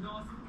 Nossa.